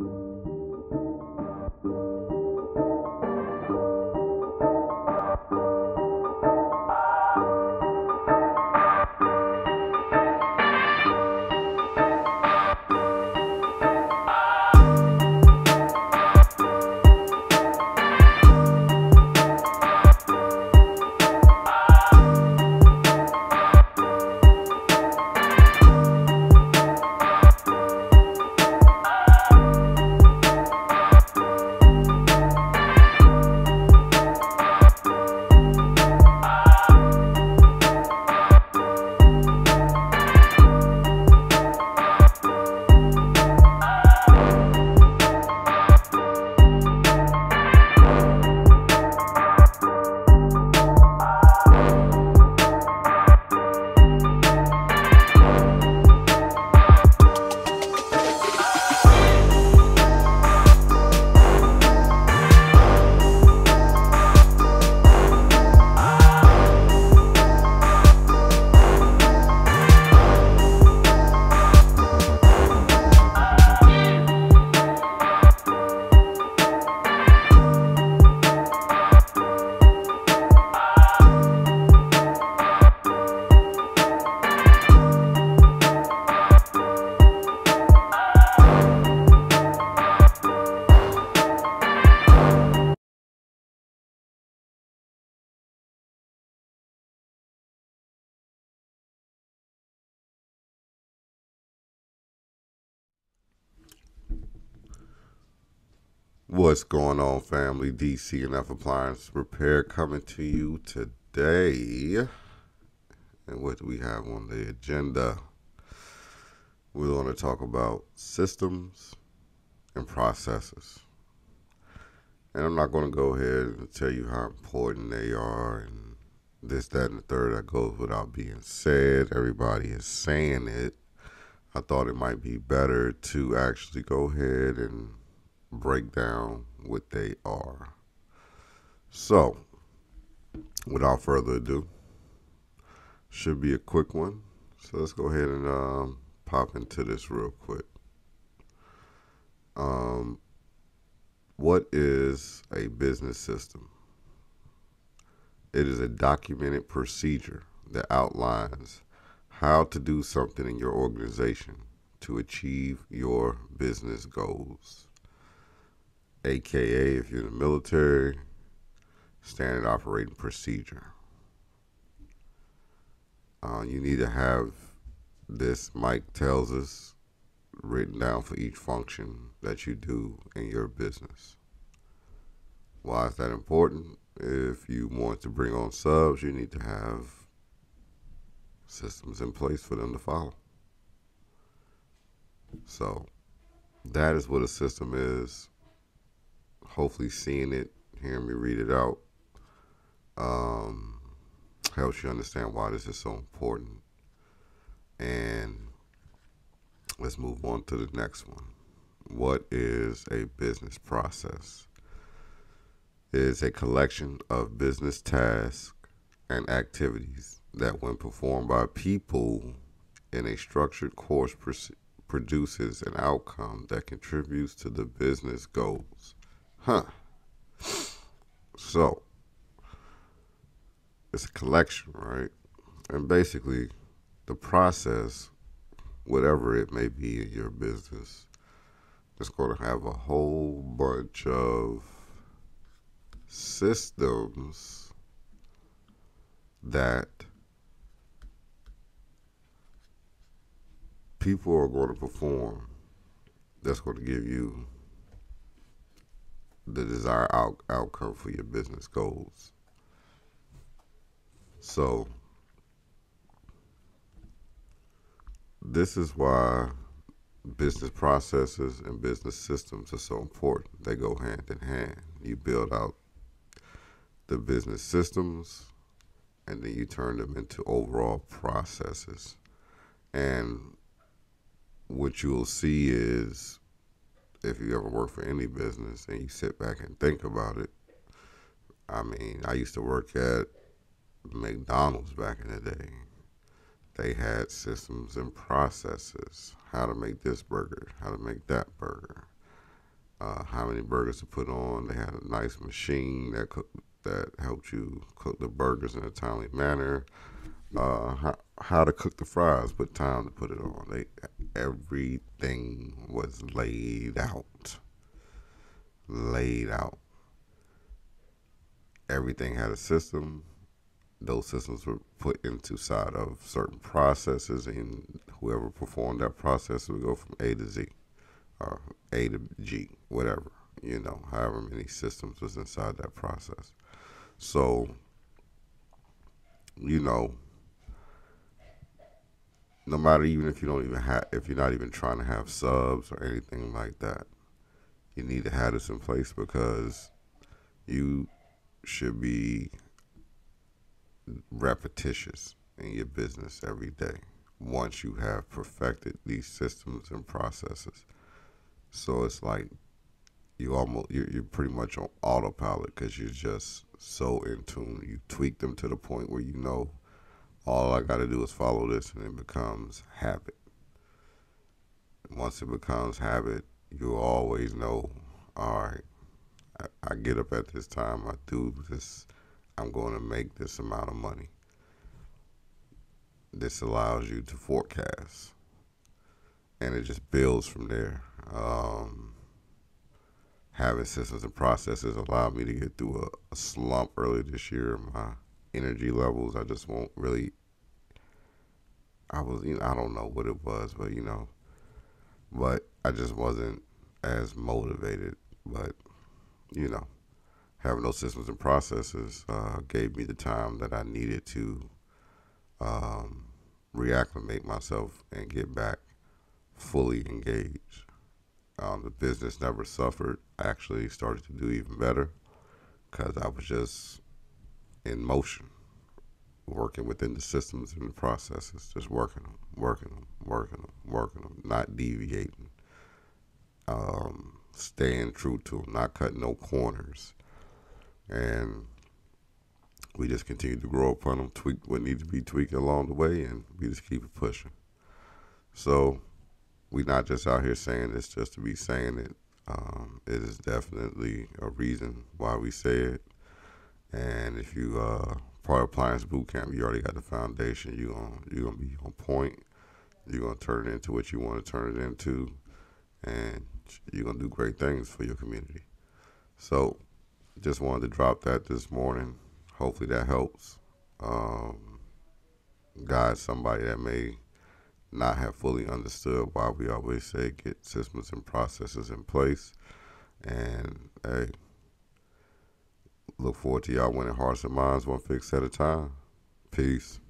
you. What's going on, family? DC and F Appliance Repair coming to you today. And what do we have on the agenda? We're going to talk about systems and processes. And I'm not going to go ahead and tell you how important they are and this, that, and the third. That goes without being said. Everybody is saying it. I thought it might be better to actually go ahead and break down what they are. So, without further ado, should be a quick one. So let's go ahead and um, pop into this real quick. Um, what is a business system? It is a documented procedure that outlines how to do something in your organization to achieve your business goals aka if you're in the military, standard operating procedure. Uh, you need to have this, Mike tells us, written down for each function that you do in your business. Why is that important? If you want to bring on subs, you need to have systems in place for them to follow. So that is what a system is hopefully seeing it, hearing me read it out, um, helps you understand why this is so important. And let's move on to the next one. What is a business process? It is a collection of business tasks and activities that, when performed by people in a structured course, produces an outcome that contributes to the business goals. Huh. So, it's a collection, right? And basically, the process, whatever it may be in your business, is going to have a whole bunch of systems that people are going to perform that's going to give you the desired out- outcome for your business goals. So, this is why business processes and business systems are so important. They go hand in hand. You build out the business systems and then you turn them into overall processes. And what you'll see is if you ever work for any business and you sit back and think about it, I mean, I used to work at McDonald's back in the day. They had systems and processes how to make this burger, how to make that burger, uh, how many burgers to put on. They had a nice machine that cook, that helped you cook the burgers in a timely manner. Uh, how, how to cook the fries, but time to put it on. They everything was laid out, laid out. Everything had a system. Those systems were put into side of certain processes, and whoever performed that process would go from A to Z, or A to G, whatever you know, however many systems was inside that process. So, you know, no matter even if you don't even have if you're not even trying to have subs or anything like that you need to have this in place because you should be repetitious in your business every day once you have perfected these systems and processes. So it's like you almost you're, you're pretty much on autopilot because you're just so in tune. You tweak them to the point where you know all I got to do is follow this and it becomes habit. Once it becomes habit, you always know, all right, I, I get up at this time, I do this, I'm going to make this amount of money. This allows you to forecast and it just builds from there. Um, having systems and processes allowed me to get through a, a slump earlier this year. My energy levels, I just won't really I was, you know, I don't know what it was, but you know, but I just wasn't as motivated. But you know, having those systems and processes uh, gave me the time that I needed to um, reacclimate myself and get back fully engaged. Um, the business never suffered. Actually, started to do even better because I was just in motion working within the systems and the processes, just working them, working them, working them, working them, not deviating, um, staying true to them, not cutting no corners. And we just continue to grow upon them, tweak what needs to be tweaked along the way, and we just keep it pushing. So we're not just out here saying this just to be saying it. Um, it is definitely a reason why we say it. And if you uh, part of appliance boot camp, you already got the foundation. You going you're gonna be on point. You're gonna turn it into what you want to turn it into, and you're gonna do great things for your community. So, just wanted to drop that this morning. Hopefully that helps um, guide somebody that may not have fully understood why we always say get systems and processes in place. And hey Look forward to y'all winning hearts and minds one fix at a time. Peace.